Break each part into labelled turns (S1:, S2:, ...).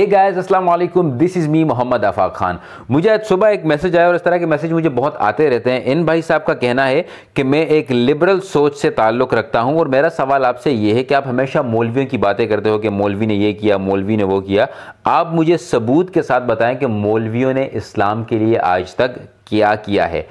S1: hey guys السلام علیکم دس از می محمد آفاق خان مجھے آج صبح ایک میسج آیا اور اس طرح کے میسج مجھے بہت آتے رہتے ہیں. ان بھائی صاحب کا کہنا ہے کہ میں ایک لبرل سوچ سے تعلق رکھتا ہوں اور میرا سوال آپ سے یہ ہے کہ آپ ہمیشہ مولویوں کی باتیں کرتے ہو کہ مولوی نے یہ کیا، مولوی نے وہ کیا. آپ مجھے ثبوت کے ساتھ بتائیں کہ مولویوں نے اسلام کے لیے آج تک کیا کیا ہے.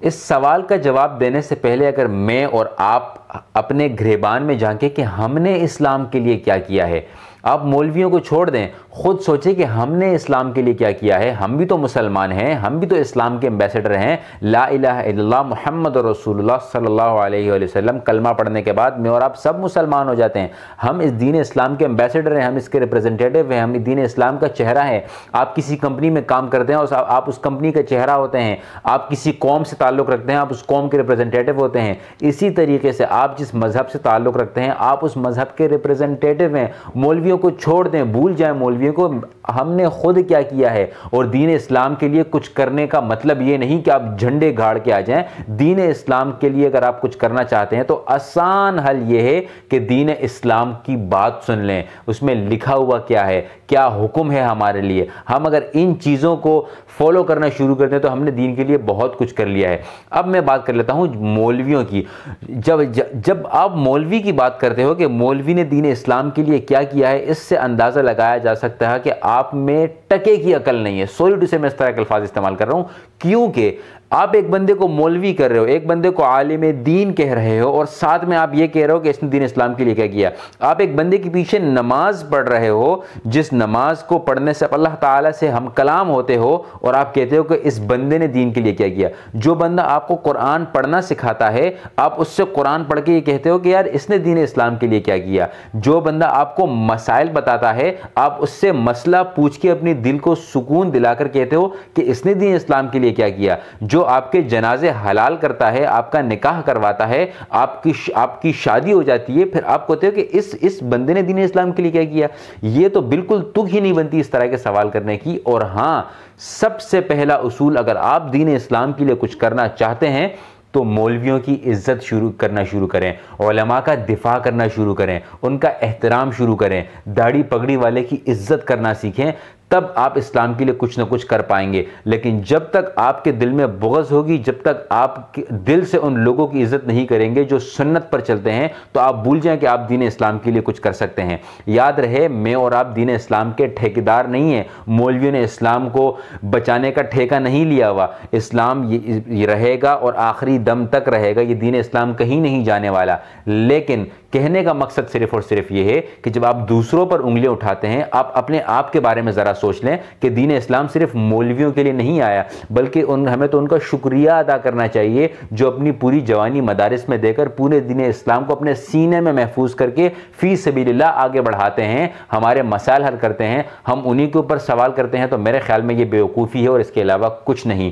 S1: اس سوال کا جواب دینے سے پہلے اگر میں اور آپ اپنے گھریبان میں جھانکیں کہ ہم نے اسلام کے لیے کیا کیا ہے آپ مولویوں کو چھوڑ دیں، خود سوچیں کہ ہم نے اسلام کے لیے کیا کیا ہے۔ ہم بھی تو مسلمان ہیں، ہم بھی تو اسلام کے امبیسڈر ہیں۔ لا الہ الا اللہ، محمد رسول اللہ صلی اللہ علیہ وآلہ وسلم۔ کلمہ پڑھنے کے بعد میں اور آپ سب مسلمان ہو جاتے ہیں۔ ہم اس دین اسلام کے امبیسڈر ہیں، ہم اس کے ریپرزنٹیٹیو ہیں، ہم دین اسلام کا چہرہ ہے آپ کسی کمپنی میں کام کرتے ہیں اور آپ اس کمپنی کا چہرہ ہوتے ہیں۔ آپ کسی قوم سے تعلق رکھتے ہیں، آپ اس قوم کے ریپرزنٹیٹیو ہوتے ہیں۔ اسی طریقے سے آپ جس مذہب سے تعلق رکھتے ہیں، آپ اس مذہب کے ریپرزنٹیٹیو ہیں۔ مولویوں مولویوں کو چھوڑ دیں، بھول جائیں مولویوں کو۔ ہم نے خود کیا کیا ہے؟ اور دین اسلام کے لیے کچھ کرنے کا مطلب یہ نہیں کہ آپ جھنڈے گاڑ کے آ جائیں۔ دین اسلام کے لیے اگر آپ کچھ کرنا چاہتے ہیں تو آسان حل یہ ہے کہ دین اسلام کی بات سن لیں۔ اس میں لکھا ہوا کیا ہے؟ کیا حکم ہے ہمارے لیے؟ ہم اگر ان چیزوں کو فالو کرنا شروع کرتے ہیں تو ہم نے دین کے لیے بہت کچھ کر لیا ہے۔ اب میں بات کر لیتا ہوں مولویوں کی۔ جب جب آپ مولوی کی بات کرتے ہو کہ مولوی نے دین اسلام کے لیے کیا کیا ہے اس سے اندازہ لگایا جا سکتا ہے کہ آپ میں ٹکے کی عقل نہیں ہے۔ سوری ٹو سے میں اس طرح کے الفاظ استعمال کر رہا ہوں، کیونکہ آپ ایک بندے کو مولوی کر رہے ہو، ایک بندے کو عالم دین کہہ رہے ہو اور ساتھ میں آپ یہ کہہ رہے ہو کہ اس نے دین اسلام کے لیے کیا کیا۔ آپ ایک بندے کے پیچھے نماز پڑھ رہے ہو، جس نماز کو پڑھنے سے اللہ تعالیٰ سے ہم کلام ہوتے ہو اور آپ کہتے ہو کہ اس بندے نے دین کے لیے کیا کیا۔ جو بندہ آپ کو قرآن پڑھنا سکھاتا ہے، آپ اس سے قرآن پڑھ کے یہ کہتے ہو کہ یار اس نے دین اسلام کے لیے کیا کیا۔ جو بندہ آپ کو مسائل بتاتا ہے، آپ اس سے مسئلہ پوچھ کے اپنی دل کو سکون دلا کر کہتے ہو کہ اس نے دین اسلام کے لیے کیا کیا۔ جو جو آپ کے جنازے حلال کرتا ہے، آپ کا نکاح کرواتا ہے، آپ کی آپ کی شادی ہو جاتی ہے، پھر آپ کہتے ہو کہ اس اس بندے نے دین اسلام کے لیے کیا کیا؟ یہ تو بالکل تک ہی نہیں بنتی اس طرح کے سوال کرنے کی۔ اور ہاں سب سے پہلا اصول اگر آپ دین اسلام کے لیے کچھ کرنا چاہتے ہیں، تو مولویوں کی عزت شروع کرنا شروع کریں، علماء کا دفاع کرنا شروع کریں، ان کا احترام شروع کریں، داڑھی پگڑی والے کی عزت کرنا سیکھیں۔ تب آپ اسلام کے لیے کچھ نہ کچھ کر پائیں گے۔ لیکن جب تک آپ کے دل میں بغض ہوگی، جب تک آپ دل سے ان لوگوں کی عزت نہیں کریں گے جو سنت پر چلتے ہیں، تو آپ بھول جائیں کہ آپ دین اسلام کے لیے کچھ کر سکتے ہیں۔ یاد رہے، میں اور آپ دین اسلام کے ٹھیکیدار نہیں ہیں۔ مولویوں نے اسلام کو بچانے کا ٹھیکہ نہیں لیا ہوا۔ اسلام یہ رہے گا اور آخری دم تک رہے گا۔ یہ دین اسلام کہیں نہیں جانے والا۔ لیکن کہنے کا مقصد صرف اور صرف یہ ہے کہ جب آپ دوسروں پر انگلیاں اٹھاتے ہیں، آپ اپنے آپ کے بارے میں ذرا سوچ لیں کہ دین اسلام صرف مولویوں کے لیے نہیں آیا، بلکہ ان، ہمیں تو ان کا شکریہ ادا کرنا چاہیے جو اپنی پوری جوانی مدارس میں دے کر پورے دین اسلام کو اپنے سینے میں محفوظ کر کے فی سبیل اللہ آگے بڑھاتے ہیں، ہمارے مسائل حل کرتے ہیں، ہم انہی کے اوپر سوال کرتے ہیں تو میرے خیال میں یہ بیوقوفی ہے اور اس کے علاوہ کچھ نہیں۔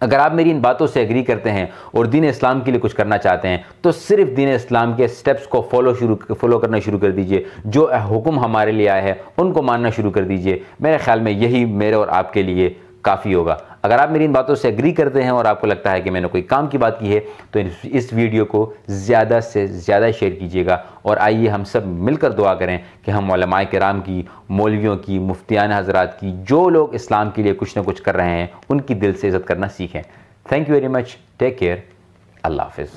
S1: اگر آپ میری ان باتوں سے اگری کرتے ہیں اور دین اسلام کے لیے کچھ کرنا چاہتے ہیں، تو صرف دین اسلام کے سٹیپس کو فالو شروع فالو کرنا شروع کر دیجیے۔ جو حکم ہمارے لیے آئے ہیں ان کو ماننا شروع کر دیجیے۔ میرے خیال میں یہی میرے اور آپ کے لیے کافی ہوگا۔ اگر آپ میری ان باتوں سے اگری کرتے ہیں اور آپ کو لگتا ہے کہ میں نے کوئی کام کی بات کی ہے، تو اس ویڈیو کو زیادہ سے زیادہ شیئر کیجیے گا۔ اور آئیے ہم سب مل کر دعا کریں کہ ہم علماء کرام کی، مولویوں کی، مفتیان حضرات کی، جو لوگ اسلام کے لیے کچھ نہ کچھ کر رہے ہیں، ان کی دل سے عزت کرنا سیکھیں۔ Thank you very much take care اللہ حافظ۔